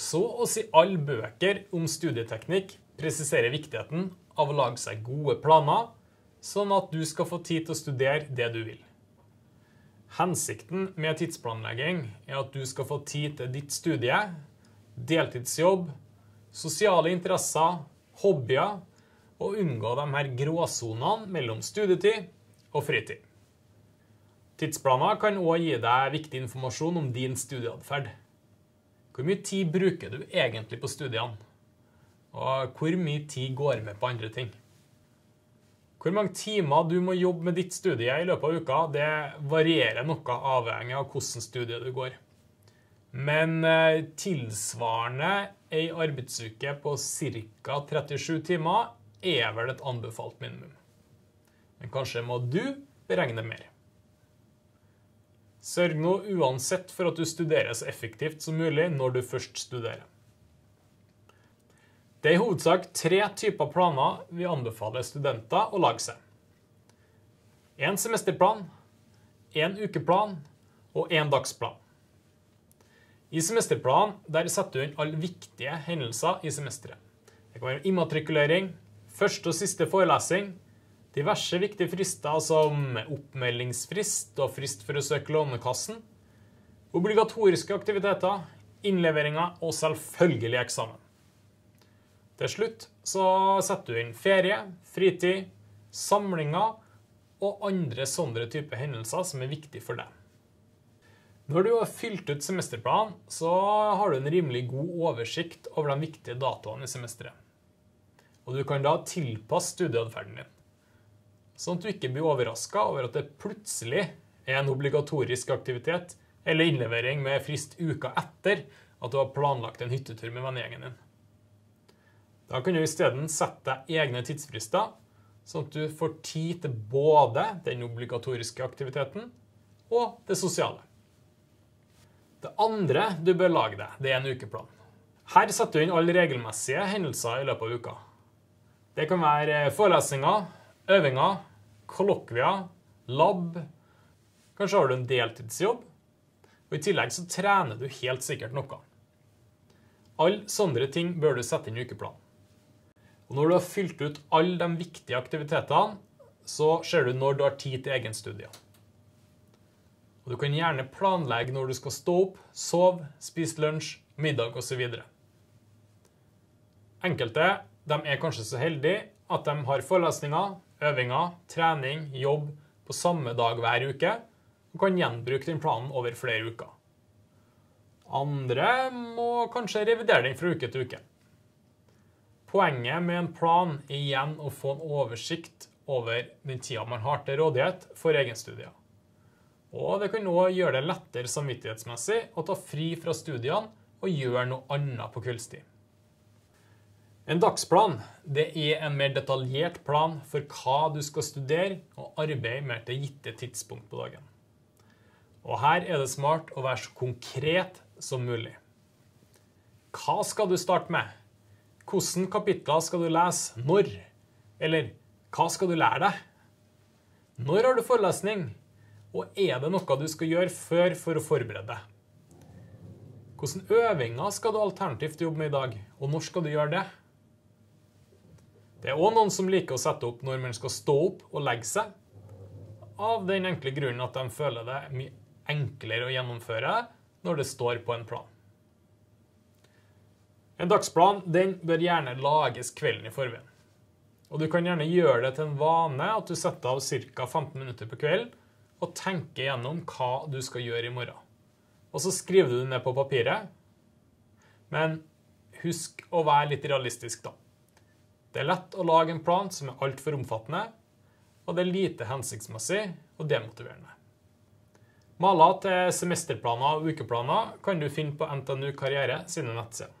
Så å si alle bøker om studieteknikk presiserer viktigheten av å lage seg gode planer, sånn at du skal få tid til å studere det du vil. Hensikten med tidsplanlegging er at du skal få tid til ditt studie, deltidsjobb, sosiale interesser, hobbyer og unngå de her gråsonene mellom studietid og fritid. Tidsplaner kan òg gi deg viktig informasjon om din studieatferd. Hvor mye tid bruker du egentlig på studiene? Og hvor mye tid går med på andre ting? Hvor mange timer du må jobbe med ditt studie i løpet av uka, det varierer noe avhengig av hvordan studie du går. Men eh, tilsvarende ei arbeidsuke på ca. 37 timer er vel et anbefalt minimum. Men kanskje må du beregne mer. Sørg nå uansett for at du studerer så effektivt som mulig når du først studerer. Det er i hovedsak tre typer planer vi anbefaler studenter å lage seg. En semesterplan, en ukeplan og en dagsplan. I semesterplanen der setter du inn alle viktige hendelser i semesteret. Det kan være immatrikulering, første og siste forelesning, diverse viktige frister som oppmeldingsfrist og frist for å søke Lånekassen, obligatoriske aktiviteter, innleveringer og selvfølgelig eksamen. Til slutt så setter du inn ferie, fritid, samlinger og andre sånne type hendelser som er viktige for deg. Når du har fylt ut semesterplanen, så har du en rimelig god oversikt over de viktige datoene i semesteret. Og du kan da tilpasse studieatferden din. Sånn at du ikke blir overraska over at det plutselig er en obligatorisk aktivitet eller innlevering med frist uka etter at du har planlagt en hyttetur med vennegjengen din. Da kan du isteden sette deg egne tidsfrister, sånn at du får tid til både den obligatoriske aktiviteten og det sosiale. Det andre du bør lage deg, det er en ukeplan. Her setter du inn alle regelmessige hendelser i løpet av uka. Det kan være forelesninger, øvinger, kollokvier, lab. Kanskje har du en deltidsjobb. Og I tillegg så trener du helt sikkert noe. Alle sånne ting bør du sette inn i ukeplanen. Og Når du har fylt ut alle de viktige aktivitetene, så ser du når du har tid til egenstudier. Og Du kan gjerne planlegge når du skal stå opp, sove, spise lunsj, middag osv. Enkelte de er kanskje så heldige at de har forelesninger, øvinger, trening, jobb på samme dag hver uke og kan gjenbruke den planen over flere uker. Andre må kanskje revidere den fra uke til uke. Poenget med en plan er igjen å få en oversikt over den tida man har til rådighet for egenstudier. Og det kan òg gjøre det lettere samvittighetsmessig å ta fri fra studiene og gjøre noe annet på kveldstid. En dagsplan det er en mer detaljert plan for hva du skal studere og arbeide med til gitte tidspunkt på dagen. Og Her er det smart å være så konkret som mulig. Hva skal du starte med? Hvilke kapitler skal du lese når? Eller hva skal du lære deg? Når har du forelesning? Og er det noe du skal gjøre før for å forberede deg? Hvilke øvinger skal du alternativt jobbe med i dag, og når skal du gjøre det? Det er òg noen som liker å sette opp når man skal stå opp og legge seg, av den enkle grunnen at de føler det er mye enklere å gjennomføre når det står på en plan. En dagsplan den bør gjerne lages kvelden i forveien. Og Du kan gjerne gjøre det til en vane at du setter av ca. 15 minutter på kvelden og tenker gjennom hva du skal gjøre i morgen. Og så skriver du det ned på papiret. Men husk å være litt realistisk, da. Det er lett å lage en plan som er altfor omfattende, og det er lite hensiktsmessig og demotiverende. Maler til semesterplaner og ukeplaner kan du finne på NTNU Karriere sine nettsider.